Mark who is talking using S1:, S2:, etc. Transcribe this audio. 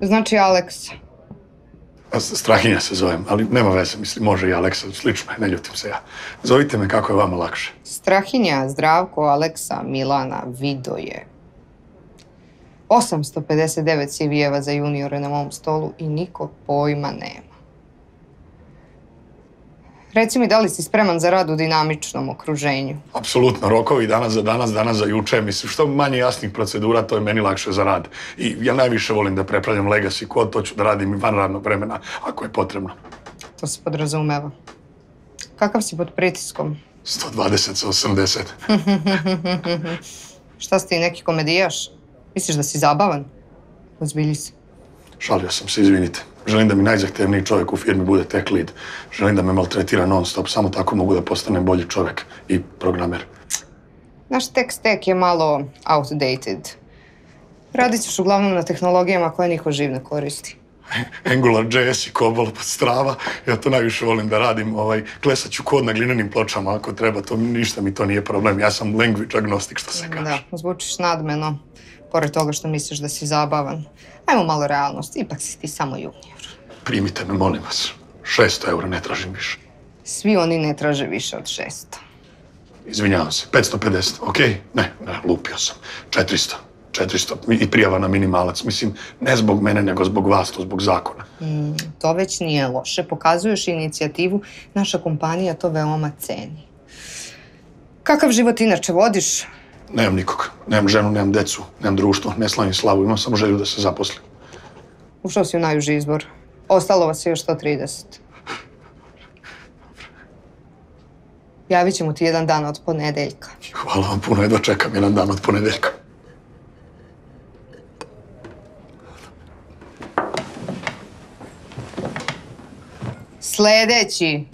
S1: Znači Aleksa.
S2: Strahinja se zovem, ali nema veze, mislim, može i Aleksa, slično je, ne ljutim se ja. Zovite me kako je vama lakše.
S1: Strahinja, Zdravko, Aleksa, Milana, Vidoje. 859 CV-eva za juniore na mom stolu i niko pojma nema. Reci mi da li si spreman za rad u dinamičnom okruženju?
S2: Apsolutno, rokovi danas za danas, danas za juče. Mislim, što manje jasnih procedura, to je meni lakše za rad. I ja najviše volim da prepravljam legacy kod, to ću da radim i van radnog vremena, ako je potrebno.
S1: To se podrazumeva. Kakav si pod pritiskom?
S2: 120 sa 80.
S1: Šta si ti, neki komedijaš? Misliš da si zabavan? Ozbilji se.
S2: Šalio sam se, izvinite. Želim da mi najzahtevniji čovjek u firmi bude tech lead. Želim da me maltretira non stop, samo tako mogu da postanem bolji čovjek i programer.
S1: Naš tech stack je malo outdated. Radit ćeš uglavnom na tehnologijama koje niko živ ne koristi.
S2: Angular, JS i Cobol, pa strava. Ja to najviše volim da radim. Ovaj, klesat ću kod na glinenim pločama ako treba. To, ništa mi to nije problem. Ja sam language agnostic, što se kaže.
S1: Da, zvučiš nadmeno, pored toga što misliš da si zabavan. Ajmo malo realnost, ipak si ti samo junior.
S2: Primite me, molim vas. 600 eura ne tražim više.
S1: Svi oni ne traže više od 600.
S2: Izvinjavam se. 550, ok? Ne, ne, lupio sam. 400. 400 i prijava na minimalac. Mislim, ne zbog mene, nego zbog vas, to zbog zakona.
S1: To već nije loše, pokazuješ inicijativu, naša kompanija to veoma ceni. Kakav život inače vodiš?
S2: Nemam nikog. Nemam ženu, nemam decu, nemam društvo, ne slavim slavu. Imam samo želju da se zaposlim.
S1: Ušao si u najuži izbor. Ostalo vas je još 130. Javit ćemo ti jedan dan od ponedeljka.
S2: Hvala vam puno, jedva čekam jedan dan od ponedeljka.
S1: Sljedeći.